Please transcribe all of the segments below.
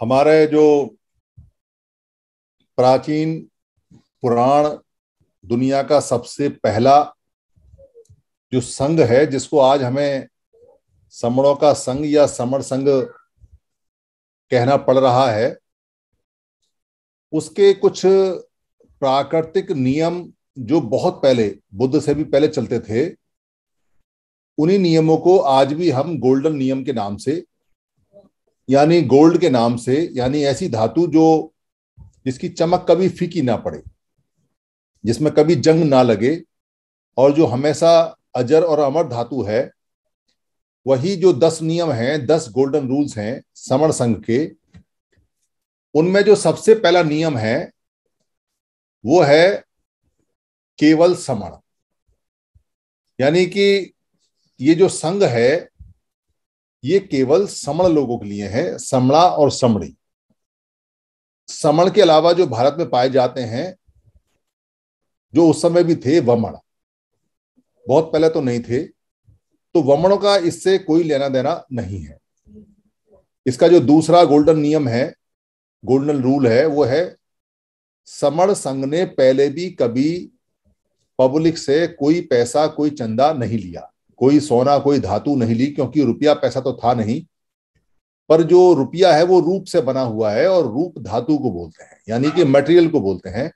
हमारे जो प्राचीन पुराण दुनिया का सबसे पहला जो संघ है, जिसको आज हमें समणों का संघ या समण संघ कहना पड़ रहा है, उसके कुछ प्राकृतिक नियम जो बहुत पहले, बुद्ध से भी पहले चलते थे उन्हीं नियमों को आज भी हम गोल्डन नियम के नाम से, यानी गोल्ड के नाम से, यानी ऐसी धातु जो, जिसकी चमक कभी फीकी ना पड़े, जिसमें कभी जंग ना लगे, और जो हमेशा अजर और अमर धातु है, वही जो दस नियम हैं, दस गोल्डन रूल्स हैं समण संघ के, उनमें जो सबसे पहला नियम है, वो है केवल समण यानी कि ये जो संघ है, ये केवल समण लोगों के लिए है, समणा और समणी। समण के अलावा जो भारत में पाए जाते हैं, जो उस समय भी थे वमण। बहुत पहले तो नहीं थे तो वमणों का इससे कोई लेना देना नहीं है। इसका जो दूसरा गोल्डन नियम है, गोल्डन रूल है, वो है, समण संघ ने पहले भी कभी पब्लिक से कोई पैसा, कोई चंदा नहीं लिया। कोई सोना, कोई धातु नहीं ली, क्योंकि रुपया पैसा तो था नहीं। पर जो रुपया है वो रूप से बना हुआ है और रूप धातु को बोलते हैं, यानी कि मटेरियल को बोलते हैं।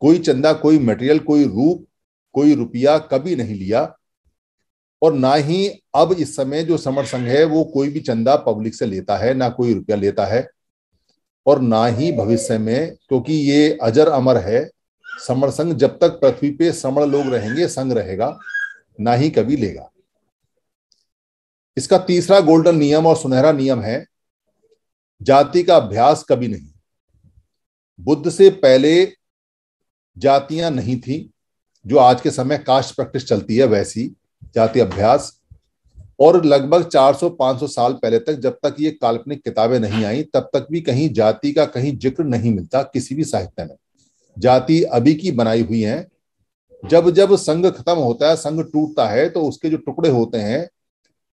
कोई चंदा, कोई मटेरियल कोई रूप, कोई रुपया कभी नहीं लिया। और ना ही अब इस समय जो समर संघ है, वो कोई भी चंदा पब्लिक से लेता है, ना कोई रुपया लेता है। और ना ही भविष्य में, क्योंकि ये अजर अमर है, समर संघ जब तक पृथ्वी पे समर लोग रहेंगे, संघ रहेगा, ना ही कभी लेगा। इसका तीसरा गोल्डन नियम और सुनहरा नियम है, जाति का अभ्यास कभी नहीं। बुद्ध से पहले जातियाँ नहीं थी, जो आज के समय कास्ट प्रैक्टिस चलती है वैसी, जाति अभ्यास। और लगभग 400-500 साल पहले तक, जब तक ये काल्पनिक किताबें नहीं आई, तब तक भी कहीं जाति का कहीं ज़िक्र नहीं मिलता किसी भी साहित्य में। जाति अभी की बनाई हुई है। जब जब संघ खत्म होता है, संघ टूटता है तो उसके जो टुकड़े होते हैं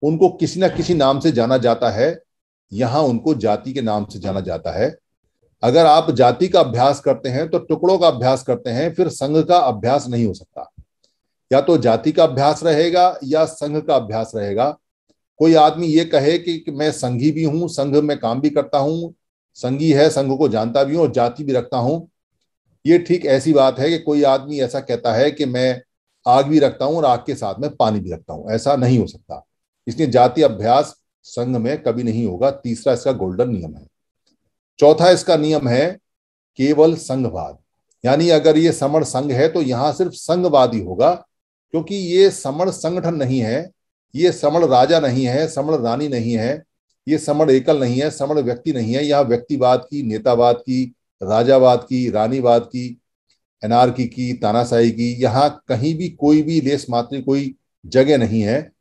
उनको किसी ना किसी नाम से जाना जाता है यहाँ उनको जाति के नाम से जाना जाता है। अगर आप जाति का अभ्यास करते हैं तो टुकड़ों का अभ्यास करते हैं फिर संघ का अभ्यास नहीं हो सकता। या तो जाति का अभ्यास रहेगा या संघ का अभ्यास रहेगा। कोई आदमी ये कहे कि, कि मैं संघी भी हूँ संघ में काम भी करता हूँ संघी है संघ को जानता भी हूँ और जाति भी रखता हूँ। ये ठीक ऐसी बात है कि कोई आदमी ऐसा कहता है कि मैं आग भी रखता हूँ और आग के साथ में पानी भी रखता हूँ। ऐसा नहीं हो सकता। इसलिए जाति अभ्यास संघ में कभी नहीं होगा। तीसरा इसका गोल्डन नियम है। चौथा इसका नियम है केवल संघवाद। यानी अगर ये समण संघ है तो यहाँ सिर्फ़ संघवाद ही होगा, क्योंकि ये समण संगठन नहीं है, ये समण राजा नहीं है समण रानी नहीं है, ये समण एकल नहीं है समण व्यक्ति नहीं है। यहाँ व्यक्तिवाद की, नेतावाद की, राजावाद की, रानीवाद की एनार्की की, तानाशाही की, यहाँ कहीं भी कोई भी लेस मात्र कोई जगह नहीं है।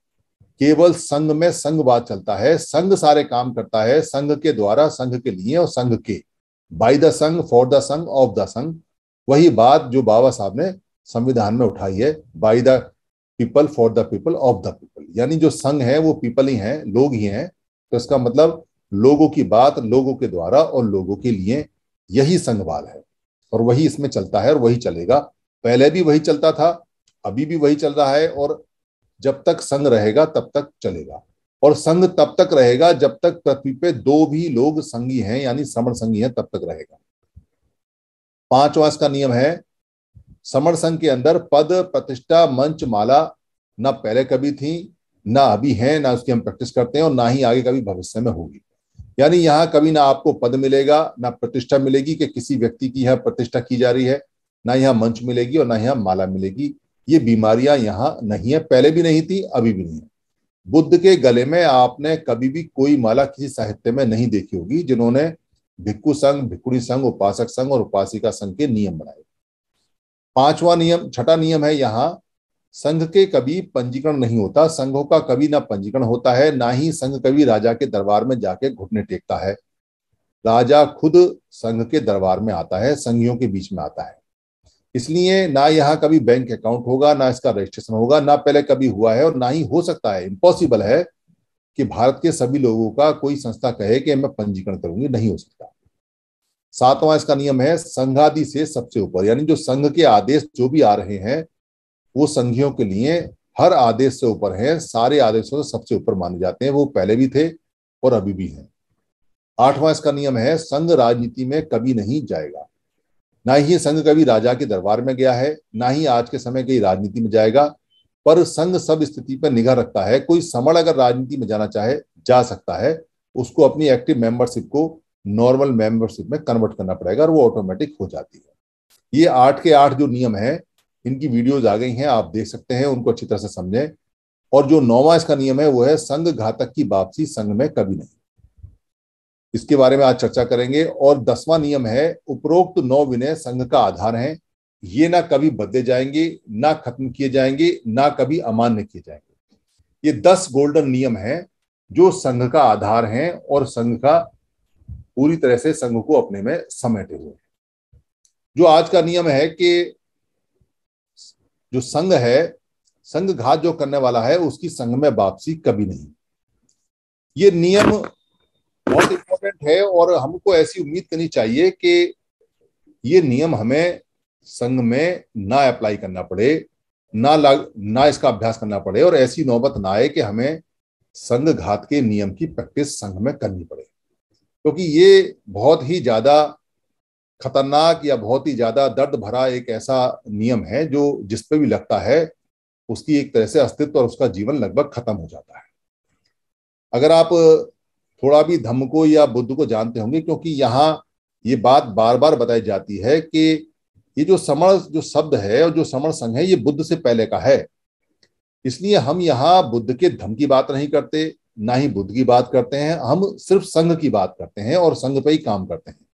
केवल संघ में संघवाद चलता है, संघ सारे काम करता है, संघ के द्वारा संघ के लिए और संघ के। By the Sangh for the Sangh of the Sangh. वही बात जो बाबा साहब ने संविधान में उठाई है by the people for the people of the people यानी जो संघ है, वो पीपल ही है, लोग ही हैं। तो इसका मतलब लोगों की बात लोगों के द्वारा और लोगों के लिए यही संघवाद है। और वही इसमें चलता है और वही चलेगा। पहले भी वही चलता था, अभी भी वही चल रहा है और जब तक संघ रहेगा, तब तक चलेगा। और संघ तब तक रहेगा, जब तक पृथ्वी पे दो भी लोग संगी हैं, यानी समर संघी हैं, तब तक रहेगा। पांचवा इसका नियम है, समर संघ के अंदर पद, प्रतिष्ठा, मंच, माला ना पहले कभी थी, ना अभी है, ना उसकी हम प्रैक्टिस करते हैं और ना ही आगे कभी भविष्य में होगी। यानी यहाँ कभी ना आपको पद मिलेगा, ना प्रतिष्ठा मिलेगी कि किसी व्यक्ति की यहाँ प्रतिष्ठा की जा रही है, ना यहाँ मंच मिलेगी और ना यहाँ माला मिलेगी। ये बीमारियाँ यहाँ नहीं है, पहले भी नहीं थी, अभी भी नहीं है। बुद्ध के गले में आपने कभी भी कोई माला किसी साहित्य में नहीं देखी होगी, जिन्होंने भिक्खु संघ, भिक्खुड़ी संघ, उपासक संघ और उपासिका संघ के नियम बनाए। पांचवा नियम, छठा नियम है यहाँ, संघ के कभी पंजीकरण नहीं होता, संघों का कभी ना पंजीकरण होता है, ना ही संघ कभी राजा के दरबार में जाके घुटने टेकता है। राजा खुद संघ के दरबार में आता है, संघियों के बीच में आता है। इसलिए ना यहाँ कभी बैंक अकाउंट होगा, ना इसका रजिस्ट्रेशन होगा, ना पहले कभी हुआ है और ना ही हो सकता है। इम्पॉसिबल है कि भारत के सभी लोगों का कोई संस्था कहे कि मैं पंजीकरण करूँगी, नहीं हो सकता। सातवां इसका नियम है, संघादि से सबसे ऊपर, यानी जो संघ के आदेश जो भी आ रहे हैं, वो संघियों के लिए हर आदेश से ऊपर है, सारे आदेशों से सबसे ऊपर माने जाते हैं, वो पहले भी थे और अभी भी हैं। आठवां इसका नियम है, संघ राजनीति में कभी नहीं जाएगा। ना ही संघ कभी राजा के दरबार में गया है, ना ही आज के समय की राजनीति में जाएगा, पर संघ सब स्थिति पर निगाह रखता है। कोई समण अगर राजनीति में जाना चाहे, जा सकता है, उसको अपनी एक्टिव मेंबरशिप को नॉर्मल मेंबरशिप में कन्वर्ट करना पड़ेगा और वो ऑटोमेटिक हो जाती है। ये आठ के आठ जो नियम है, इनकी वीडियोज़ आ गई हैं, आप देख सकते हैं, उनको अच्छी तरह से समझें। और जो नौवा इसका नियम है, वो है संघ घातक की वापसी संघ में कभी नहीं। इसके बारे में आज चर्चा करेंगे। और दसवां नियम है, उपरोक्त नौ विनय संघ का आधार है। ये ना कभी बदले जाएँगे, ना खत्म किए जाएँगे, ना कभी अमान्य किए जाएँगे। ये दस गोल्डन नियम है जो संघ का आधार है और संघ का पूरी तरह से संघ को अपने में समेटे हुए हैं। जो आज का नियम है कि जो संघ है संघ घात जो करने वाला है, उसकी संघ में वापसी कभी नहीं। ये नियम बहुत इंपॉर्टेंट है और हमको ऐसी उम्मीद करनी चाहिए कि ये नियम हमें संघ में ना अप्लाई करना पड़े, ना लाग, ना इसका अभ्यास करना पड़े और ऐसी नौबत ना आए कि हमें संघ घात के नियम की प्रैक्टिस संघ में करनी पड़े। क्योंकि तो ये बहुत ही ज़्यादा खतरनाक या बहुत ही ज़्यादा दर्द भरा एक ऐसा नियम है जो जिस पे भी लगता है, उसकी एक तरह से अस्तित्व और उसका जीवन लगभग खत्म हो जाता है। अगर आप थोड़ा भी धम्म को या बुद्ध को जानते होंगे, क्योंकि यहाँ ये बात बार बार बताई जाती है कि ये जो समण जो शब्द है और जो समण संघ है, ये बुद्ध से पहले का है। इसलिए हम यहाँ बुद्ध के धम की बात नहीं करते, ना ही बुद्ध की बात करते हैं, हम सिर्फ़ संघ की बात करते हैं और संघ पे ही काम करते हैं।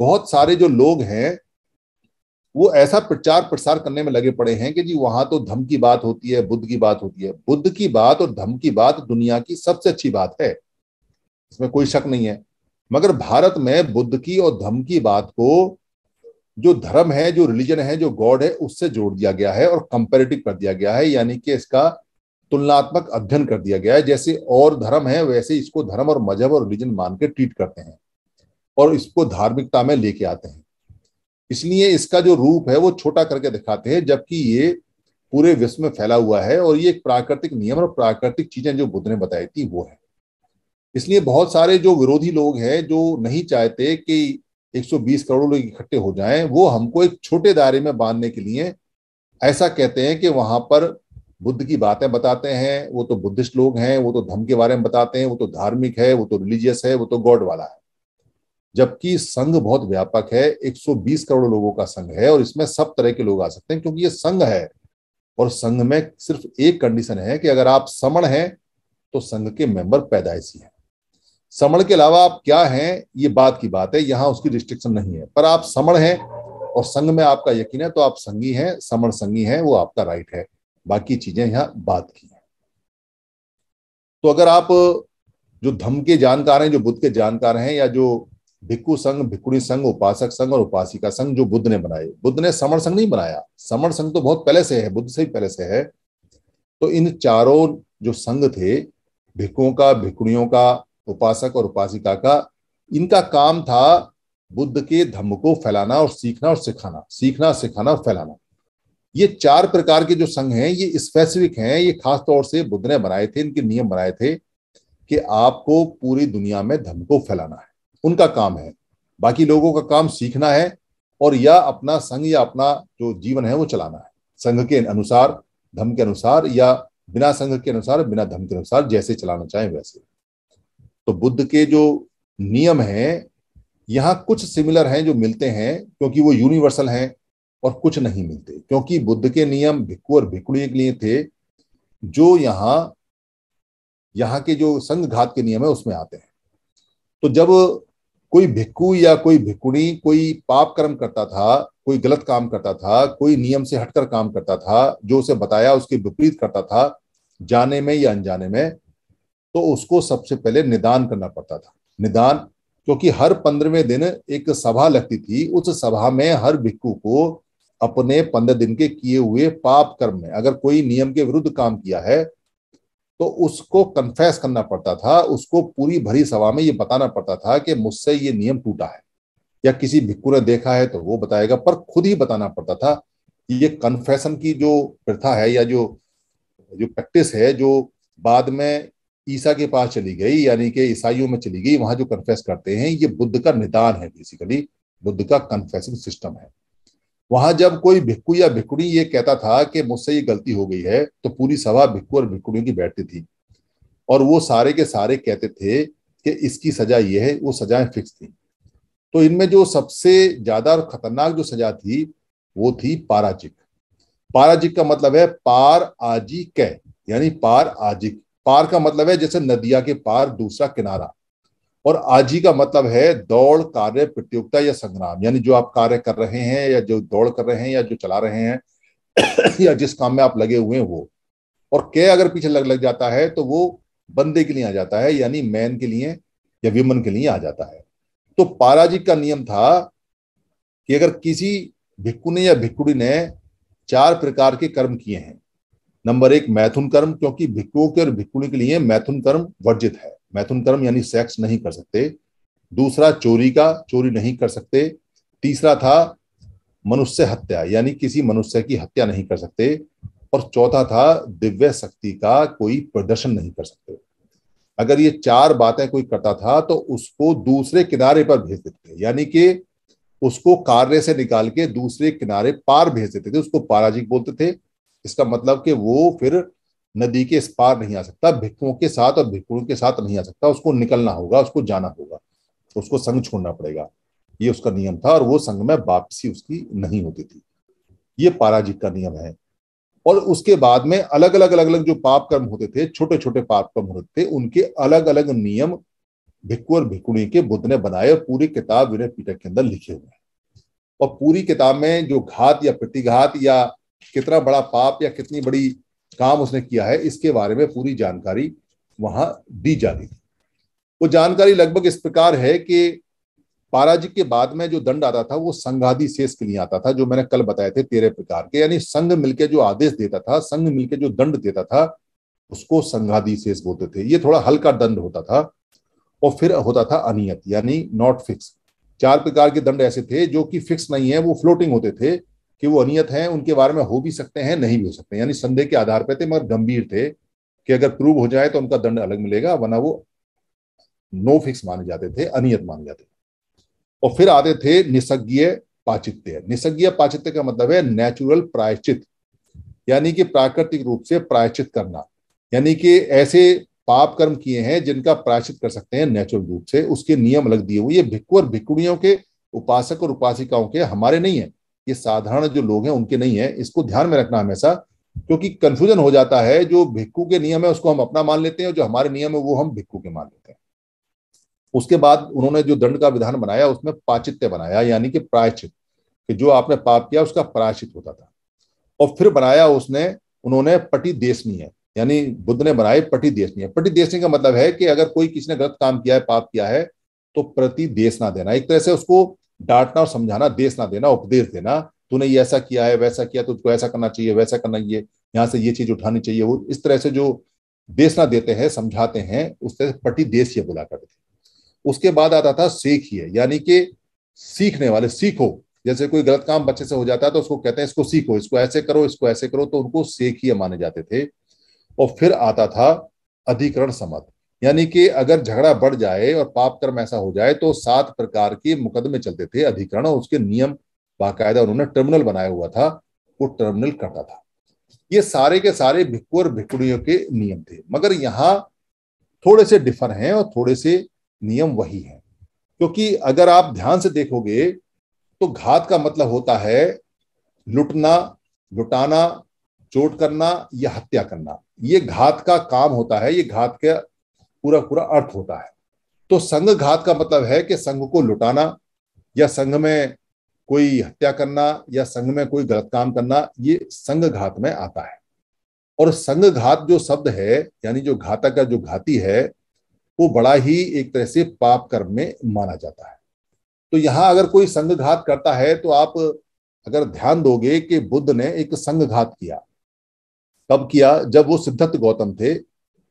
बहुत सारे जो लोग हैं, वो ऐसा प्रचार प्रसार करने में लगे पड़े हैं कि जी वहाँ तो धम की बात होती है, बुद्ध की बात होती है। बुद्ध की बात और धम की बात दुनिया की सबसे अच्छी बात है। इसमें कोई शक नहीं है। मगर भारत में बुद्ध की और धम की बात को जो धर्म है, जो रिलीजन है, जो गॉड है, उससे जोड़ दिया गया है और कंपेरेटिव कर दिया गया है, यानी कि इसका तुलनात्मक अध्ययन कर दिया गया है। जैसे और धर्म है, वैसे इसको धर्म और मज़हब और रिलीजन मान के ट्रीट करते हैं और इसको धार्मिकता में लेके आते हैं। इसलिए इसका जो रूप है, वो छोटा करके दिखाते हैं, जबकि ये पूरे विश्व में फैला हुआ है और ये एक प्राकृतिक नियम और प्राकृतिक चीज़ें जो बुद्ध ने बताई थी, वो है। इसलिए बहुत सारे जो विरोधी लोग हैं, जो नहीं चाहते कि 120 करोड़ लोग इकट्ठे हो जाएँ, वो हमको एक छोटे दायरे में बांधने के लिए ऐसा कहते हैं कि वहाँ पर बुद्ध की बातें बताते हैं, वो तो बुद्धिस्ट लोग हैं, वो तो धर्म के बारे में बताते हैं, वो तो धार्मिक है, वो तो रिलीजियस है, वो तो गॉड वाला है। जबकि संघ बहुत व्यापक है 120 करोड़ लोगों का संघ है और इसमें सब तरह के लोग आ सकते हैं, क्योंकि ये संघ है। और संघ में सिर्फ़ एक कंडीशन है कि अगर आप समण हैं तो संघ के मेंबर पैदाइशी हैं। समण के अलावा आप क्या हैं, ये बात की बात है, यहाँ उसकी रिस्ट्रिक्शन नहीं है। पर आप समण हैं और संघ में आपका यकीन है तो आप संगी हैं, समण संगी हैं, वो आपका राइट है। बाकी चीज़ें यहाँ बात की है। तो अगर आप जो धम के जानकार हैं, जो बुद्ध के जानकार हैं, या जो भिक्खु संघ, भिक्खुणी संघ, उपासक संघ और उपासिका संघ जो बुद्ध ने बनाए, बुद्ध ने समण संघ नहीं बनाया। समण संघ तो बहुत पहले से है, बुद्ध से ही पहले से है। तो इन चारों जो संघ थे, भिक्खुओं का, भिक्खुणियों का उपासक और उपासिका का, इनका काम था बुद्ध के धम्म को फैलाना और सीखना और सिखाना, सीखना, सिखाना और फैलाना। ये चार प्रकार के जो संघ हैं, ये स्पेसिफिक हैं, ये खास तौर से बुद्ध ने बनाए थे, इनके नियम बनाए थे कि आपको पूरी दुनिया में धर्म को फैलाना है। उनका काम है। बाकी लोगों का काम सीखना है और या अपना संघ या अपना जो जीवन है वो चलाना है। संघ के अनुसार, धर्म के अनुसार या बिना संघ के अनुसार, बिना धर्म के अनुसार जैसे चलाना चाहे वैसे। तो बुद्ध के जो नियम है, यहाँ कुछ सिमिलर हैं जो मिलते हैं, क्योंकि वो यूनिवर्सल हैं और कुछ नहीं मिलते। क्योंकि बुद्ध के नियम भिक्खु और भिक्खुणी के लिए थे, जो यहाँ यहाँ के जो संघ घात के नियम है उसमें आते हैं। तो जब कोई भिक्खु या कोई भिक्खुणी कोई पाप कर्म करता था, कोई गलत काम करता था, कोई नियम से हटकर काम करता था, जो उसे बताया, उसके विपरीत करता था, जाने में या अनजाने में तो उसको सबसे पहले निदान करना पड़ता था। निदान, क्योंकि हर पंद्रहवें दिन एक सभा लगती थी। उस सभा में हर भिक्खु को अपने पंद्रह दिन के किए हुए पाप कर्म में, अगर कोई नियम के विरुद्ध काम किया है तो उसको कन्फेस करना पड़ता था। उसको पूरी भरी सभा में ये बताना पड़ता था कि मुझसे ये नियम टूटा है। या किसी भिक्कू ने देखा है तो वो बताएगा, पर खुद ही बताना पड़ता था ये कन्फेशन की जो प्रथा है या जो जो प्रैक्टिस है, जो बाद में ईसा के पास चली गई, यानी कि ईसाइयों में चली गई, वहाँ जो कन्फेस करते हैं, ये बुद्ध का निदान है बेसिकली बुद्ध का कन्फेसिंग सिस्टम है। वहाँ जब कोई भिक्कू या भिक्कुड़ी ये कहता था कि मुझसे ये गलती हो गई है तो पूरी सभा भिक्कू और भिक्कुड़ियों की बैठती थी। और वो सारे के सारे कहते थे कि इसकी सजा ये है, वो सजाएँ फिक्स थी। तो इनमें जो सबसे ज़्यादा और खतरनाक जो सजा थी, वो थी पाराजिक। पाराजिक का मतलब है पार आजी कै, यानी पार आजिक। पार का मतलब है जैसे नदिया के पार दूसरा किनारा। और आजी का मतलब है दौड़, कार्य, प्रतियोगिता या संग्राम। यानी जो आप कार्य कर रहे हैं या जो दौड़ कर रहे हैं या जो चला रहे हैं या जिस काम में आप लगे हुए हैं वो। और के अगर पीछे लग लग जाता है तो वो बंदे के लिए आ जाता है, यानी मैन के लिए या विमन के लिए आ जाता है। तो पाराजिक का नियम था कि अगर किसी भिक्कु या भिक्कुड़ी ने चार प्रकार के कर्म किए हैं नंबर एक मैथुन कर्म क्योंकि भिक्कुओं के और भिक्षुणी के लिए मैथुन कर्म वर्जित है। मैथुन कर्म यानी सेक्स नहीं कर सकते। दूसरा, चोरी का, चोरी नहीं कर सकते। तीसरा था, मनुष्य हत्या, यानी किसी मनुष्य की हत्या नहीं कर सकते। और चौथा था, दिव्य शक्ति का कोई प्रदर्शन नहीं कर सकते। अगर ये चार बातें कोई करता था तो उसको दूसरे किनारे पर भेज देते थे। यानी कि उसको कार्य से निकाल के दूसरे किनारे पार भेज देते थे। उसको पाराजिक बोलते थे। इसका मतलब कि वो फिर नदी के इस पार नहीं आ सकता, भिक्खुओं के साथ और भिक्खुओं के साथ नहीं आ सकता, उसको निकलना होगा, उसको जाना होगा, उसको संघ छोड़ना पड़ेगा। ये उसका नियम था और वो संघ में वापसी उसकी नहीं होती थी। ये पाराजिक का नियम है। और उसके बाद में अलग अलग अलग अलग जो पाप कर्म होते थे छोटे छोटे पाप कर्म होते थे, उनके अलग अलग नियम भिक्खु और भिक्कुणी के बुद्ध ने बनाए और पूरी किताब विनय पीटक के अंदर लिखे हुए हैं। और पूरी किताब में जो घात या प्रतिघात या कितना बड़ा पाप या कितनी बड़ी काम उसने किया है, इसके बारे में पूरी जानकारी वहाँ दी जा रही थी। वो जानकारी लगभग इस प्रकार है कि पाराजिक के बाद में जो दंड आता था, वो संघादि शेष के लिए आता था, जो मैंने कल बताए थे तेरह प्रकार के। यानी संघ मिलके जो आदेश देता था, संघ मिलके जो दंड देता था, उसको संघादि शेष बोलते थे। ये थोड़ा हल्का दंड होता था और फिर होता था अनियत, यानी नॉट फिक्स चार प्रकार के दंड ऐसे थे जो कि फिक्स नहीं है, वो फ्लोटिंग होते थे कि वो अनियत हैं, उनके बारे में हो भी सकते हैं, नहीं भी हो सकते यानी संदेह के आधार पर थे, मगर गंभीर थे कि अगर प्रूव हो जाए तो उनका दंड अलग मिलेगा, वरना वो नो फिक्स माने जाते थे, अनियत माने जाते थे। और फिर आते थे निसज्ञ पाचित्य। निसज्ञ पाचित्य का मतलब है नेचुरल प्रायश्चित, यानी कि प्राकृतिक रूप से प्रायश्चित करना। यानी कि ऐसे पाप कर्म किए हैं जिनका प्रायश्चित कर सकते हैं नेचुरल रूप से, उसके नियम अलग दिए हुए ये भिक्खु और भिक्कुड़ियों के उपासक और उपासिकाओं के हमारे नहीं है। ये साधारण जो लोग हैं, उनके नहीं है, इसको ध्यान में रखना हमेशा, क्योंकि कंफ्यूजन हो जाता है, जो भिक्खू के नियम है, उसको हम अपना मान लेते हैं जो हमारे नियम है, वो हम भिक्खू के मान लेते हैं। उसके बाद उन्होंने जो दंड का विधान बनाया, उसमें पाचित्य बनाया, यानी कि प्रायचित कि जो आपने पाप किया, उसका प्रायचित होता था। और फिर बनाया उसने, उन्होंने पटी देशनी है, यानी बुद्ध ने बनाए पटी देशनी है। पटी देशनी का मतलब है कि अगर कोई किसी ने गलत काम किया है, पाप किया है तो प्रति देश ना देना। एक तरह से उसको डांटना और समझाना, देश ना देना, उपदेश देना। तूने ये ऐसा किया है, वैसा किया तो तुझको ऐसा करना चाहिए, वैसा करना चाहिए यहाँ से ये चीज़ उठानी चाहिए। वो इस तरह से जो देश ना देते हैं, समझाते हैं उस तरह से पटी देश ये बुला करते उसके बाद आता था सीखिए, यानी कि सीखने वाले, सीखो। जैसे कोई गलत काम बच्चे से हो जाता है तो उसको कहते हैं, इसको सीखो, इसको ऐसे करो, इसको ऐसे करो तो उनको सीखिए माने जाते थे। और फिर आता था अधिकरण समझ यानी कि अगर झगड़ा बढ़ जाए और पाप कर्म ऐसा हो जाए तो सात प्रकार के मुकदमे चलते थे, अधिकरण और उसके नियम बाकायदा उन्होंने टर्मिनल बनाया हुआ था, वो टर्मिनल करता था। ये सारे के सारे भिक्कु और भिक्कुड़ियों के नियम थे, मगर यहाँ थोड़े से डिफर हैं और थोड़े से नियम वही है। क्योंकि अगर आप ध्यान से देखोगे तो घात का मतलब होता है लुटना, लुटाना, चोट करना या हत्या करना। ये घात का काम होता है, ये घात का पूरा पूरा अर्थ होता है। तो संघ घात का मतलब है कि संघ को लुटाना या संघ में कोई हत्या करना या संघ में कोई गलत काम करना, ये संघ घात में आता है। और संघ घात जो शब्द है, यानी जो घातक का जो घाती है, वो बड़ा ही एक तरह से पाप कर्म में माना जाता है। तो यहाँ अगर कोई संघ घात करता है तो आप अगर ध्यान दोगे कि बुद्ध ने एक संघ घात किया। कब किया जब वो सिद्धार्थ गौतम थे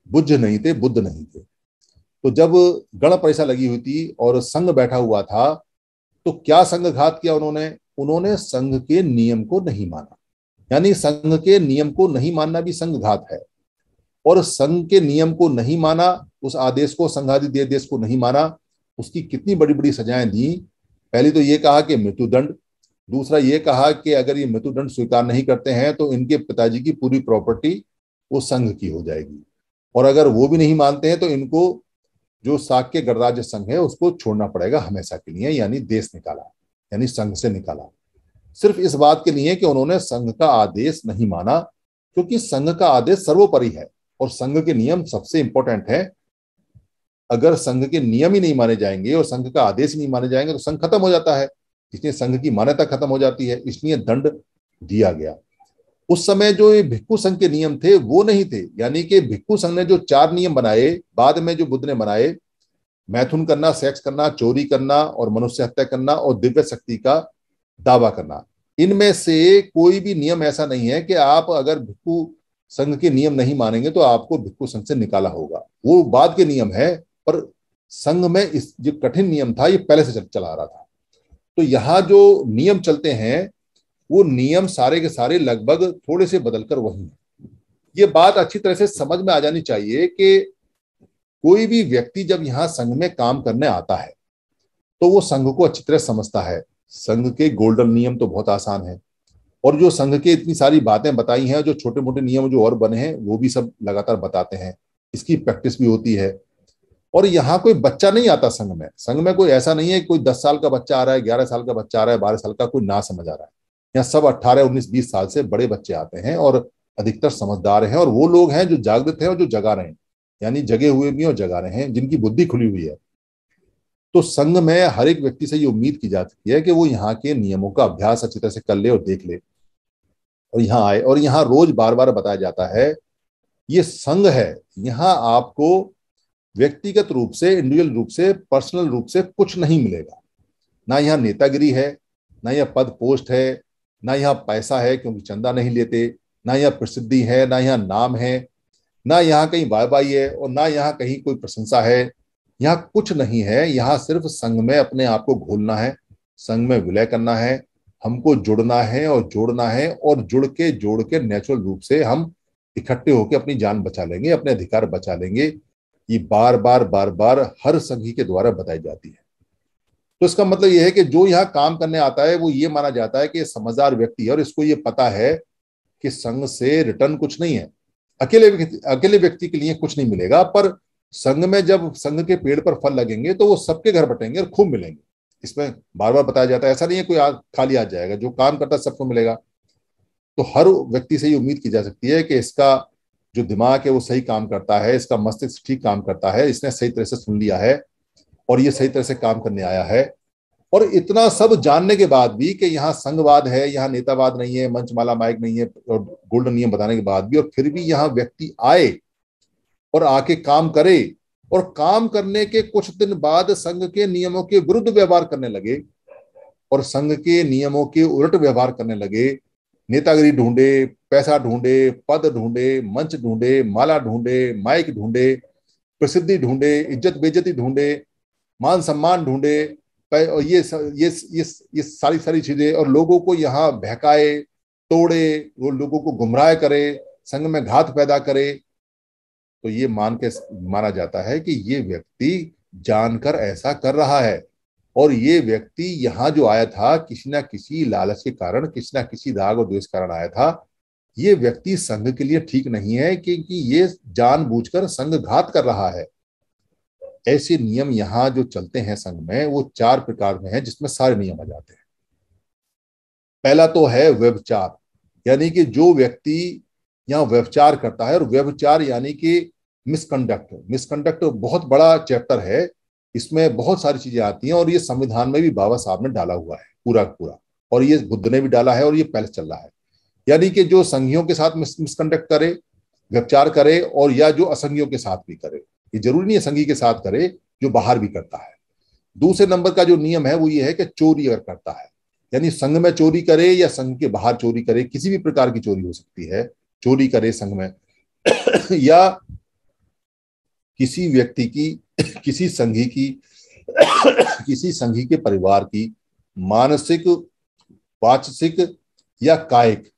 बुद्ध नहीं थे, बुद्ध नहीं थे। तो जब गण परीक्षा लगी हुई थी और संघ बैठा हुआ था तो क्या संघ घात किया उन्होंने? उन्होंने संघ के नियम को नहीं माना। यानी संघ के नियम को नहीं मानना भी संघ घात है। और संघ के नियम को नहीं माना, उस आदेश को, संघादि देश को नहीं माना, उसकी कितनी बड़ी बड़ी सजाएँ दी। पहली तो ये कहा कि मृत्युदंड, दूसरा ये कहा कि अगर ये मृत्युदंड स्वीकार नहीं करते हैं तो इनके पिताजी की पूरी प्रॉपर्टी वो संघ की हो जाएगी। और अगर वो भी नहीं मानते हैं तो इनको जो साक्य गणराज्य संघ है, उसको छोड़ना पड़ेगा हमेशा के लिए, यानी देश निकाला, यानी संघ से निकाला। सिर्फ़ इस बात के लिए कि उन्होंने संघ का आदेश नहीं माना, क्योंकि संघ का आदेश सर्वोपरि है, और संघ के नियम सबसे इंपॉर्टेंट है। अगर संघ के नियम ही नहीं माने जाएँगे, और संघ का आदेश नहीं माने जाएँगे तो संघ खत्म हो जाता है। इसलिए संघ की मान्यता खत्म हो जाती है, इसलिए दंड दिया गया। उस समय जो ये भिक्खु संघ के नियम थे, वो नहीं थे। यानी कि भिक्खु संघ ने जो चार नियम बनाए, बाद में जो बुद्ध ने बनाए, मैथुन करना, सेक्स करना, चोरी करना और मनुष्य हत्या करना और दिव्य शक्ति का दावा करना। इनमें से कोई भी नियम ऐसा नहीं है कि आप अगर भिक्खु संघ के नियम नहीं मानेंगे तो आपको भिक्खु संघ से निकाला होगा। वो बाद के नियम है, पर संघ में इस जो कठिन नियम था, ये पहले से चला रहा था। तो यहाँ जो नियम चलते हैं वो नियम सारे के सारे लगभग थोड़े से बदलकर वही है। ये बात अच्छी तरह से समझ में आ जानी चाहिए कि कोई भी व्यक्ति जब यहाँ संघ में काम करने आता है तो वो संघ को अच्छी तरह समझता है। संघ के गोल्डन नियम तो बहुत आसान है। और जो संघ के इतनी सारी बातें बताई हैं, जो छोटे मोटे नियम जो और बने हैं, वो भी सब लगातार बताते हैं। इसकी प्रैक्टिस भी होती है। और यहाँ कोई बच्चा नहीं आता संघ में। संघ में कोई ऐसा नहीं है कोई दस साल का बच्चा आ रहा है, ग्यारह साल का बच्चा आ रहा है, बारह साल का कोई ना समझ आ रहा है। यहाँ सब अट्ठारह, उन्नीस, बीस साल से बड़े बच्चे आते हैं और अधिकतर समझदार हैं और वो लोग हैं जो जागृत हैं और जो जगा रहे हैं, यानी जगे हुए भी और जगा रहे हैं, जिनकी बुद्धि खुली हुई है। तो संघ में हर एक व्यक्ति से ये उम्मीद की जा जाती है कि वो यहाँ के नियमों का अभ्यास अच्छी तरह से कर ले और देख ले। और यहाँ आए और यहाँ रोज बार बार बताया जाता है, ये संघ है, यहाँ आपको व्यक्तिगत रूप से, इंडिविजुअल रूप से, पर्सनल रूप से कुछ नहीं मिलेगा। ना यहाँ नेतागिरी है, ना यहाँ पद पोस्ट है ना यहाँ पैसा है क्योंकि चंदा नहीं लेते, ना यहाँ प्रसिद्धि है, ना यहाँ नाम है, ना यहाँ कहीं बाय बाई है और ना यहाँ कहीं कोई प्रशंसा है। यहाँ कुछ नहीं है, यहाँ सिर्फ़ संघ में अपने आप को घोलना है, संघ में विलय करना है, हमको जुड़ना है और जोड़ना है और जुड़ के, जोड़ के नेचुरल रूप से हम इकट्ठे होकर अपनी जान बचा लेंगे, अपने अधिकार बचा लेंगे। ये बार बार बार बार हर संघी के द्वारा बताई जाती है। तो इसका मतलब यह है कि जो यहाँ काम करने आता है, वो ये माना जाता है कि समझदार व्यक्ति है और इसको ये पता है कि संघ से रिटर्न कुछ नहीं है। अकेले अकेले व्यक्ति के लिए कुछ नहीं मिलेगा, पर संघ में जब संघ के पेड़ पर फल लगेंगे तो वो सबके घर बटेंगे और खूब मिलेंगे। इसमें बार बार बताया जाता है, ऐसा नहीं है कोई खाली आ जाएगा, जो काम करता है सबको मिलेगा। तो हर व्यक्ति से ये उम्मीद की जा सकती है कि इसका जो दिमाग है, वो सही काम करता है, इसका मस्तिष्क ठीक काम करता है, इसने सही तरह से सुन लिया है। और ये सही तरह से काम करने आया है। और इतना सब जानने के बाद भी कि यहाँ संघवाद है, यहाँ नेतावाद नहीं है, मंचमाला माइक नहीं है, और गोल्डन नियम बताने के बाद भी, और फिर भी यहाँ व्यक्ति आए और आके काम करे, और काम करने के कुछ दिन बाद संघ के नियमों के विरुद्ध व्यवहार करने लगे, और संघ के नियमों के उलट व्यवहार करने लगे। नेतागिरी ढूंढे, पैसा ढूंढे, पद ढूंढे, मंच ढूंढे, माला ढूंढे, माइक ढूंढे, प्रसिद्धि ढूंढे इज़्ज़त बेजती ढूंढे मान सम्मान ढूंढे और ये ये ये ये सारी सारी चीज़ें, और लोगों को यहाँ बहकाए, तोड़े, वो लोगों को गुमराह करे संघ में घात पैदा करे। तो ये मान के माना जाता है कि ये व्यक्ति जानकर ऐसा कर रहा है। और ये व्यक्ति यहाँ जो आया था, किसी ना किसी लालच के कारण, किसी ना किसी राग और द्वेष कारण आया था, ये व्यक्ति संघ के लिए ठीक नहीं है, क्योंकि ये जानबूझकर संघ घात कर रहा है। ऐसे नियम यहाँ जो चलते हैं संघ में, वो चार प्रकार में है जिसमें सारे नियम आ जाते हैं। पहला तो है व्यवचार यानी कि जो व्यक्ति यहाँ व्यवचार करता है, और व्यवचार यानी कि मिसकंडक्ट मिसकंडक्ट बहुत बड़ा चैप्टर है, इसमें बहुत सारी चीज़ें आती हैं, और ये संविधान में भी बाबा साहब ने डाला हुआ है, पूरा पूरा, और ये बुद्ध ने भी डाला है, और ये पहले चल रहा है। यानी कि जो संघियों के साथ मिसकंडक्ट करे व्यवचार करे, और या जो असंघियों के साथ भी करे। ये ज़रूरी नहीं है संघी के साथ करे, जो बाहर भी करता है। दूसरे नंबर का जो नियम है, वो ये है कि चोरी अगर करता है, यानी संघ में चोरी करे या संघ के बाहर चोरी करे, किसी भी प्रकार की चोरी हो सकती है, चोरी करे संघ में। या किसी व्यक्ति की, किसी संघी की, किसी संघी के परिवार की मानसिक, वाचसिक या कायिक,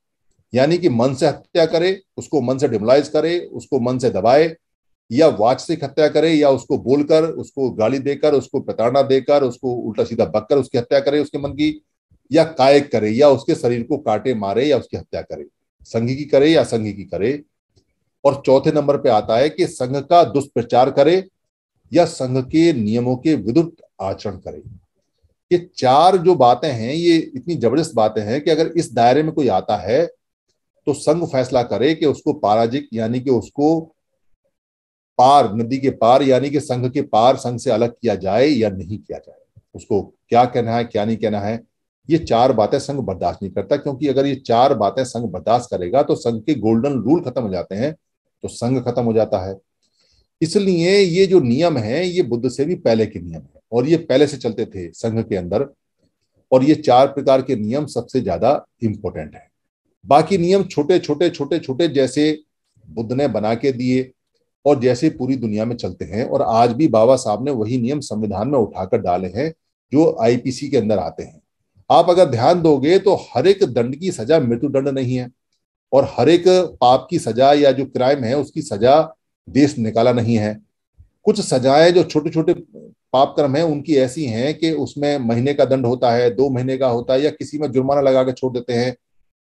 यानी कि मन से हत्या करे, उसको मन से डिमोलाइज करे, उसको मन से दबाए या वाचसिक हत्या करे या उसको बोलकर, उसको गाली देकर, उसको प्रताड़ना देकर, उसको उल्टा सीधा बककर उसकी हत्या करे उसके मन की, या कायक करे, या उसके शरीर को काटे मारे या उसकी हत्या करे। संघी की करे या संघी की करे। और चौथे नंबर पे आता है कि संघ का दुष्प्रचार करे या संघ के नियमों के विरुद्ध आचरण करे। ये चार जो बातें हैं, ये इतनी ज़बरदस्त बातें हैं कि अगर इस दायरे में कोई आता है तो संघ फैसला करे कि उसको पाराजिक यानी कि उसको पार, नदी के पार, यानी कि संघ के पार संघ से अलग किया जाए या नहीं किया जाए? उसको क्या कहना है, क्या नहीं कहना है? ये चार बातें संघ बर्दाश्त नहीं करता, क्योंकि अगर ये चार बातें संघ बर्दाश्त करेगा तो संघ के गोल्डन रूल खत्म हो जाते हैं तो संघ खत्म हो जाता है। इसलिए ये जो नियम है, ये बुद्ध से भी पहले के नियम है, और ये पहले से चलते थे संघ के अंदर, और ये चार प्रकार के नियम सबसे ज़्यादा इंपॉर्टेंट है। बाकी नियम छोटे छोटे छोटे छोटे जैसे बुद्ध ने बना के दिए और जैसे पूरी दुनिया में चलते हैं, और आज भी बाबा साहब ने वही नियम संविधान में उठाकर डाले हैं, जो आईपीसी के अंदर आते हैं। आप अगर ध्यान दोगे तो हर एक दंड की सजा मृत्यु दंड नहीं है, और हर एक पाप की सजा या जो क्राइम है, उसकी सजा देश निकाला नहीं है। कुछ सजाएँ जो छोटे छोटे पाप कर्म है, उनकी ऐसी हैं कि उसमें महीने का दंड होता है, दो महीने का होता है, या किसी में जुर्माना लगा के छोड़ देते हैं,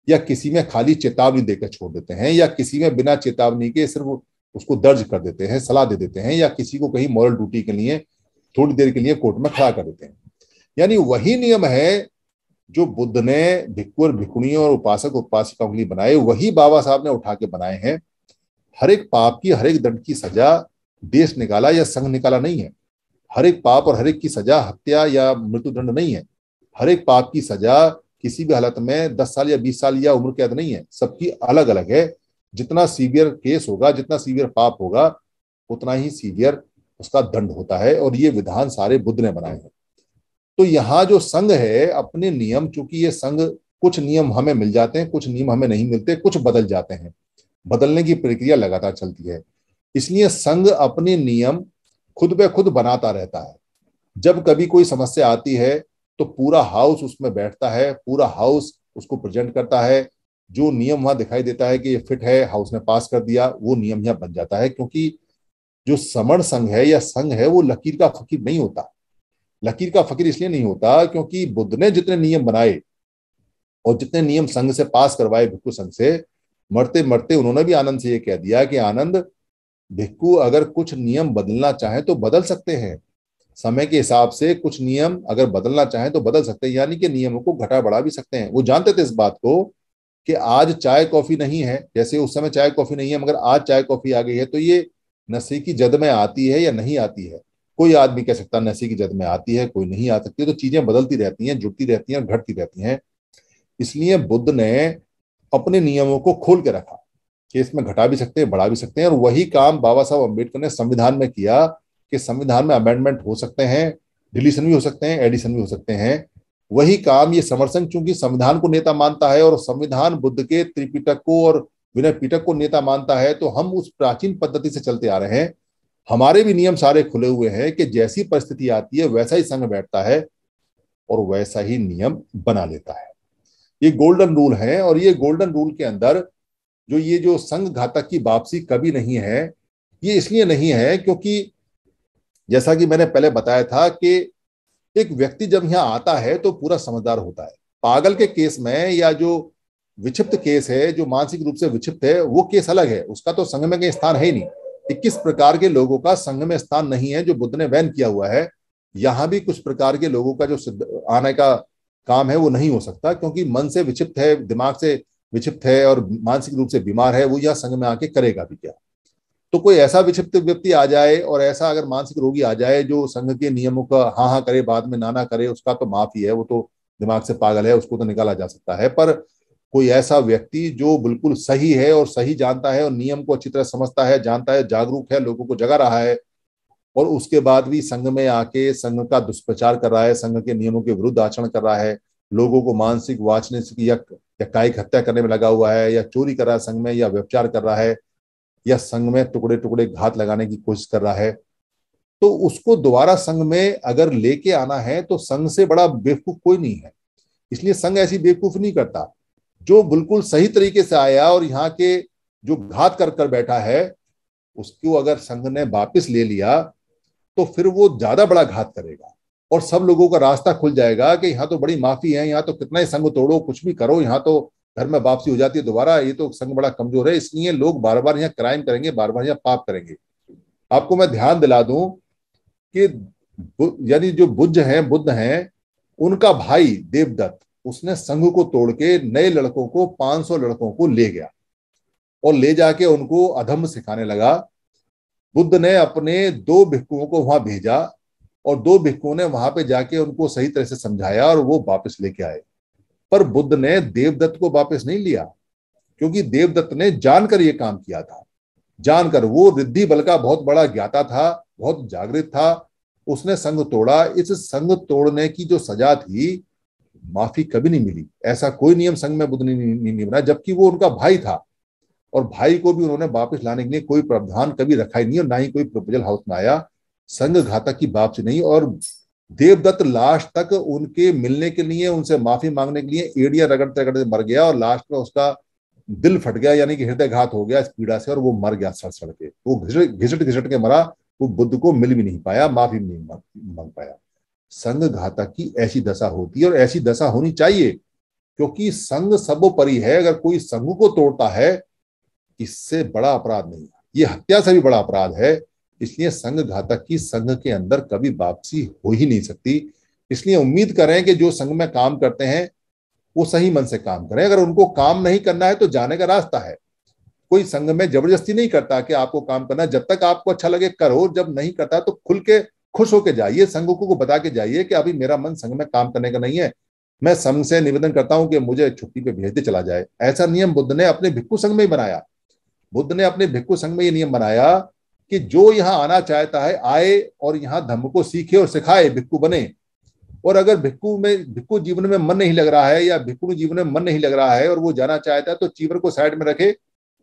या किसी में खाली चेतावनी देकर छोड़ देते हैं, या किसी में बिना चेतावनी के सिर्फ़ उसको दर्ज कर देते हैं, सलाह दे देते हैं या किसी को कहीं मॉरल ड्यूटी के लिए थोड़ी देर के लिए कोर्ट में खड़ा कर देते हैं। यानी वही नियम है जो बुद्ध ने भिक्खु और भिकुणियों और उपासक उपासिकाओं के लिए बनाए, वही बाबा साहब ने उठा के बनाए हैं। हर एक पाप की, हर एक दंड की सजा देश निकाला या संघ निकाला नहीं है। हर एक पाप और हर एक की सजा हत्या या मृत्यु दंड नहीं है। हर एक पाप की सजा किसी भी हालत में दस साल या बीस साल या उम्र कैद नहीं है। सबकी अलग अलग है। जितना सीवियर केस होगा, जितना सीवियर पाप होगा, उतना ही सीवियर उसका दंड होता है और ये विधान सारे बुद्ध ने बनाए हैं। तो यहाँ जो संघ है, अपने नियम, चूँकि ये संघ कुछ नियम हमें मिल जाते हैं, कुछ नियम हमें नहीं मिलते, कुछ बदल जाते हैं। बदलने की प्रक्रिया लगातार चलती है। इसलिए संघ अपने नियम खुद ब खुद बनाता रहता है। जब कभी कोई समस्या आती है तो पूरा हाउस उसमें बैठता है, पूरा हाउस उसको प्रेजेंट करता है जो नियम वहाँ दिखाई देता है कि ये फिट है हाउस ने पास कर दिया, वो नियम यहाँ बन जाता है क्योंकि जो समण संघ है या संघ है, वो लकीर का फकीर नहीं होता। लकीर का फकीर इसलिए नहीं होता क्योंकि बुद्ध ने जितने नियम बनाए और जितने नियम संघ से पास करवाए भिक्खु संघ से, मरते मरते उन्होंने भी आनंद से ये कह दिया कि आनंद, भिक्खु अगर कुछ नियम बदलना चाहे तो बदल सकते हैं। समय के हिसाब से कुछ नियम अगर बदलना चाहे तो बदल सकते हैं, यानी कि नियमों को घटा बढ़ा भी सकते हैं। वो जानते थे इस बात को कि आज चाय कॉफ़ी नहीं है, जैसे उस समय चाय कॉफ़ी नहीं है, मगर आज चाय कॉफ़ी आ गई है तो ये नशे की जद में आती है या नहीं आती है? कोई आदमी कह सकता नशे की जद में आती है, कोई नहीं आ सकती तो चीज़ें बदलती रहती हैं, जुड़ती रहती हैं घटती रहती हैं। इसलिए बुद्ध ने अपने नियमों को खोल के रखा कि इसमें घटा भी सकते हैं, बढ़ा भी सकते हैं, और वही काम बाबा साहब अंबेडकर ने संविधान में किया कि संविधान में अमेंडमेंट हो सकते हैं डिलीशन भी हो सकते हैं एडिशन भी हो सकते हैं। वही काम ये समर्थन चूँकि संविधान को नेता मानता है और संविधान बुद्ध के त्रिपिटक को और विनय पिटक को नेता मानता है तो हम उस प्राचीन पद्धति से चलते आ रहे हैं। हमारे भी नियम सारे खुले हुए हैं कि जैसी परिस्थिति आती है, वैसा ही संघ बैठता है और वैसा ही नियम बना लेता है। ये गोल्डन रूल है और ये गोल्डन रूल के अंदर जो ये जो संघ घातक की वापसी कभी नहीं है, ये इसलिए नहीं है क्योंकि जैसा कि मैंने पहले बताया था कि एक व्यक्ति जब यहाँ आता है तो पूरा समझदार होता है। पागल के केस में या जो विक्षिप्त केस है, जो मानसिक रूप से विक्षिप्त है, वो केस अलग है। उसका तो संघ में स्थान है ही नहीं। इक्कीस प्रकार के लोगों का संघ में स्थान नहीं है, जो बुद्ध ने बैन किया हुआ है, यहाँ भी कुछ प्रकार के लोगों का जो आने का काम है, वो नहीं हो सकता, क्योंकि मन से विक्षिप्त है, दिमाग से विक्षिप्त है और मानसिक रूप से बीमार है, वो यह संघ में आके करेगा भी क्या? तो कोई ऐसा विक्षिप्त व्यक्ति आ जाए और ऐसा अगर मानसिक रोगी आ जाए जो संघ के नियमों का हाँ हाँ करे बाद में नाना करे उसका तो माफ़ ही है वो तो दिमाग से पागल है उसको तो निकाला जा सकता है। पर कोई ऐसा व्यक्ति जो बिल्कुल सही है और सही जानता है और नियम को अच्छी तरह समझता है जानता है जागरूक है लोगों को जगा रहा है और उसके बाद भी संघ में आके संघ का दुष्प्रचार कर रहा है संघ के नियमों के विरुद्ध आचरण कर रहा है लोगों को मानसिक वाचने या, या कायिक हत्या करने में लगा हुआ है या चोरी कर रहा है संघ में या व्यवचार कर रहा है या संघ में टुकड़े टुकड़े घात लगाने की कोशिश कर रहा है तो उसको दोबारा संघ में अगर लेके आना है तो संघ से बड़ा बेवकूफ़ कोई नहीं है। इसलिए संघ ऐसी बेवकूफ़ नहीं करता। जो बिल्कुल सही तरीके से आया और यहाँ के जो घात कर कर बैठा है, उसको अगर संघ ने वापिस ले लिया तो फिर वो ज़्यादा बड़ा घात करेगा और सब लोगों का रास्ता खुल जाएगा कि यहाँ तो बड़ी माफ़ी है, यहाँ तो कितना ही संघ तोड़ो, कुछ भी करो, यहाँ तो घर में वापसी हो जाती है, दोबारा ये तो संघ बड़ा कमज़ोर है, इसलिए लोग बार बार यहाँ क्राइम करेंगे बार बार यहाँ पाप करेंगे। आपको मैं ध्यान दिला दूँ कि यानी जो बुद्ध हैं बुद्ध हैं, उनका भाई देवदत्त, उसने संघ को तोड़ के नए लड़कों को 500 लड़कों को ले गया और ले जाके उनको अधम सिखाने लगा। बुद्ध ने अपने दो भिक्कुओं को वहाँ भेजा और दो भिक्कुओं ने वहाँ पे जाके उनको सही तरह से समझाया और वो वापस लेके आए। पर बुद्ध ने देवदत्त को वापस नहीं लिया, क्योंकि देवदत्त ने जानकर ये काम किया था। जानकर वो रिद्धि बल का बहुत बड़ा ज्ञाता था, बहुत जागृत था, उसने संघ तोड़ा। इस संघ तोड़ने की जो सजा थी, माफ़ी कभी नहीं मिली। ऐसा कोई नियम संघ में बुद्ध ने नहीं बनाया, जबकि वो उनका भाई था। और भाई को भी उन्होंने वापस लाने के लिए कोई प्रावधान कभी रखा ही नहीं और ना ही कोई प्रपोजल हाउस में आया। संघ घातक की वापसी नहीं और देवदत्त लास्ट तक उनके मिलने के लिए, उनसे माफ़ी मांगने के लिए एड़िया रगड़ते रगड़ते मर गया और लास्ट में उसका दिल फट गया, यानी कि हृदय घात हो गया इस पीड़ा से और वो मर गया सड़ सड़ के। वो घिसट घिसट के मरा, वो बुद्ध को मिल भी नहीं पाया, माफ़ी भी नहीं मांग पाया। संघ घातक की ऐसी दशा होती है और ऐसी दशा होनी चाहिए, क्योंकि संघ सबोपरि है। अगर कोई संघ को तोड़ता है, इससे बड़ा अपराध नहीं है। ये हत्या से भी बड़ा अपराध है। इसलिए संघ घातक की संघ के अंदर कभी वापसी हो ही नहीं सकती। इसलिए उम्मीद करें कि जो संघ में काम करते हैं, वो सही मन से काम करें। अगर उनको काम नहीं करना है तो जाने का रास्ता है। कोई संघ में ज़बरदस्ती नहीं करता कि आपको काम करना जब तक आपको अच्छा लगे, करो। जब नहीं करता तो खुल के खुश होकर जाइए। संघ को बता के जाइए कि अभी मेरा मन संघ में काम करने का नहीं है। मैं संघ से निवेदन करता हूँ कि मुझे छुट्टी पे भेज दे चला जाए। ऐसा नियम बुद्ध ने अपने भिक्खु संघ में ही बनाया। बुद्ध ने अपने भिक्खु संघ में ये नियम बनाया कि जो यहाँ आना चाहता है, आए और यहाँ धर्म को सीखे और सिखाए, भिक्खु बने। और अगर भिक्खु में, भिक्खु जीवन में मन नहीं लग रहा है या भिक्खु जीवन में मन नहीं लग रहा है और वो जाना चाहता है तो चीवर को साइड में रखे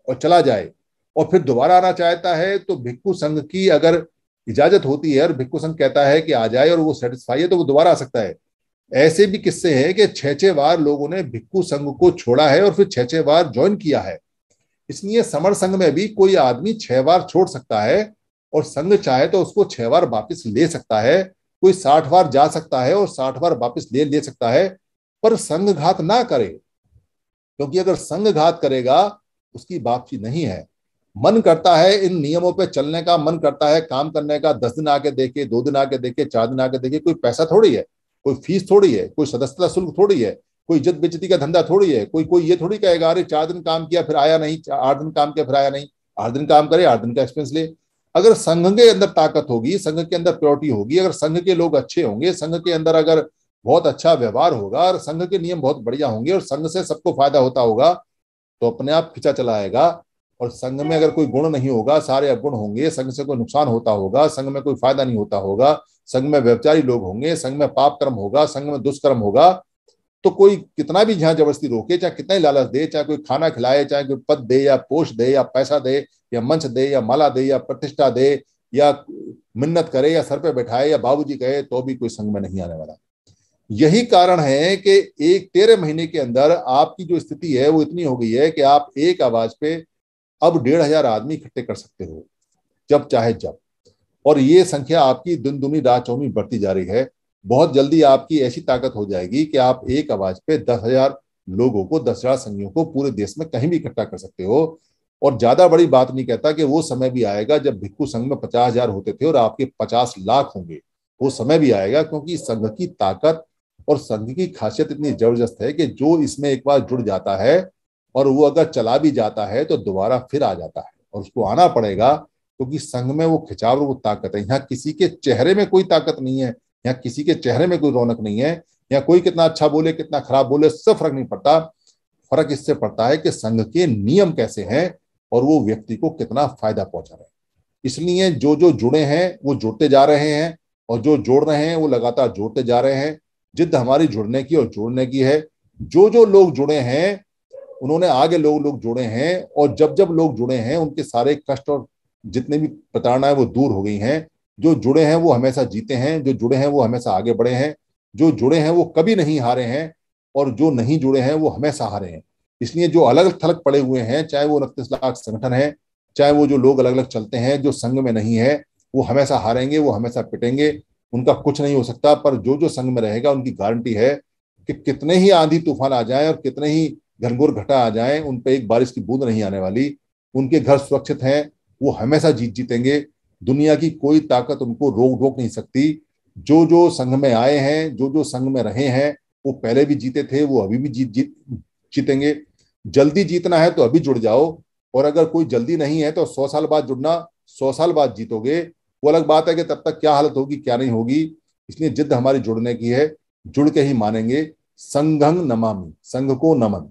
और चला जाए। और फिर दोबारा आना चाहता है तो भिक्खु संघ की अगर इजाज़त होती है और भिक्खु संघ कहता है कि आ जाए और वो सेटिस्फाई है तो वो दोबारा आ सकता है। ऐसे भी किस्से हैं कि छह छह बार लोगों ने भिक्खु संघ को छोड़ा है और फिर छह छह बार ज्वाइन किया है। इसलिए समर संघ में भी कोई आदमी छह बार छोड़ सकता है और संघ चाहे तो उसको छह बार वापिस ले सकता है। कोई साठ बार जा सकता है और साठ बार वापिस ले ले सकता है, पर संघ घात ना करे, क्योंकि अगर संघ घात करेगा, उसकी वापसी नहीं है। मन करता है इन नियमों पे चलने का, मन करता है काम करने का, दस दिन आके देखे, दो दिन आके देखे, चार दिन आके देखे, कोई पैसा थोड़ी है, कोई फ़ीस थोड़ी है, कोई सदस्यता शुल्क थोड़ी है कोई इज़्ज़त बेचती का धंधा थोड़ी है, कोई कोई ये थोड़ी कहेगा, अरे, चार दिन काम किया, फिर आया नहीं आठ दिन काम किया, फिर आया नहीं, आठ दिन काम करे, आठ दिन का एक्सपेंस ले। अगर संघ के अंदर ताकत होगी, संघ के अंदर प्योरिटी होगी, अगर संघ के लोग अच्छे होंगे, संघ के अंदर अगर बहुत अच्छा व्यवहार होगा, और संघ के नियम बहुत बढ़िया होंगे, और संघ से सबको फ़ायदा होता होगा तो अपने आप खिंचा चला आएगा, और संघ में अगर कोई गुण नहीं होगा, सारे अगुण होंगे, संघ से कोई नुकसान होता होगा, संघ में कोई फ़ायदा नहीं होता होगा, संघ में व्यवचारी लोग होंगे, संघ में पाप कर्म होगा, संघ में दुष्कर्म होगा तो कोई कितना भी जहाँ ज़बरदस्ती रोके, चाहे कितना ही लालच दे, चाहे कोई खाना खिलाए, चाहे कोई पद दे या पोष दे या पैसा दे या मंच दे या माला दे या प्रतिष्ठा दे या मिन्नत करे या सर पे बैठाए या बाबूजी कहे तो भी कोई संग में नहीं आने वाला। यही कारण है कि एक तेरह महीने के अंदर आपकी जो स्थिति है, वो इतनी हो गई है कि आप एक आवाज़ पे अब डेढ़ हज़ार आदमी इकट्ठे कर सकते हो, जब चाहे जब। और ये संख्या आपकी दिन दुनी रात चौनी बढ़ती जा रही है। बहुत जल्दी आपकी ऐसी ताकत हो जाएगी कि आप एक आवाज़ पे दस हज़ार लोगों को, दस हज़ार संघियों को पूरे देश में कहीं भी इकट्ठा कर सकते हो। और ज़्यादा बड़ी बात नहीं कहता कि वो समय भी आएगा जब भिक्खु संघ में पचास हज़ार होते थे और आपके पचास लाख होंगे। वो समय भी आएगा क्योंकि संघ की ताकत और संघ की खासियत इतनी ज़बरदस्त है कि जो इसमें एक बार जुड़ जाता है और वो अगर चला भी जाता है तो दोबारा फिर आ जाता है और उसको आना पड़ेगा क्योंकि संघ में वो खिंचाव वो ताकत है। यहाँ किसी के चेहरे में कोई ताकत नहीं है। यहाँ किसी के चेहरे में कोई रौनक नहीं है, या कोई कितना अच्छा बोले, कितना खराब बोले सब फ़र्क नहीं पड़ता। फ़र्क इससे पड़ता है कि संघ के नियम कैसे हैं और वो व्यक्ति को कितना फ़ायदा पहुँचा रहे हैं। इसलिए जो जो जुड़े हैं, वो जुड़ते जा रहे हैं और जो जोड़ रहे हैं, वो लगातार जोड़ते जा रहे हैं। जिद हमारी जुड़ने की और जोड़ने की है। जो जो लोग जुड़े हैं, उन्होंने आगे लोग लोग जुड़े हैं और जब जब लोग जुड़े हैं, उनके सारे कष्ट और जितने भी प्रताड़नाएँ वो दूर हो गई हैं। जो जुड़े हैं वो हमेशा जीते हैं, जो जुड़े हैं वो हमेशा आगे बढ़े हैं, जो जुड़े हैं वो कभी नहीं हारे हैं, और जो नहीं जुड़े हैं वो हमेशा हारे हैं। इसलिए जो अलग थलग पड़े हुए हैं, चाहे वो उनतीस लाख संगठन है, चाहे वो जो लोग अलग अलग चलते हैं, जो संघ में नहीं है, वो हमेशा हारेंगे, वो हमेशा पिटेंगे, उनका कुछ नहीं हो सकता, पर जो जो संघ में रहेगा, उनकी गारंटी है कि कितने ही आंधी तूफ़ान आ जाए और कितने ही घनघोर घटा आ जाए, उन पर एक बारिश की बूंद नहीं आने वाली, उनके घर सुरक्षित हैं, वो हमेशा जीत जीतेंगे दुनिया की कोई ताकत उनको रोक रोक नहीं सकती। जो जो संघ में आए हैं, जो जो संघ में रहे हैं, वो पहले भी जीते थे, वो अभी भी जीत जीत, जीतेंगे। जल्दी जीतना है तो अभी जुड़ जाओ, और अगर कोई जल्दी नहीं है तो सौ साल बाद जुड़ना, सौ साल बाद जीतोगे। वो अलग बात है कि तब तक क्या हालत होगी, क्या नहीं होगी। इसलिए जिद हमारी जुड़ने की है, जुड़ के ही मानेंगे। संघंग नमामि, संघ को नमन।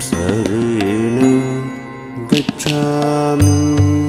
शरणं गच्छामि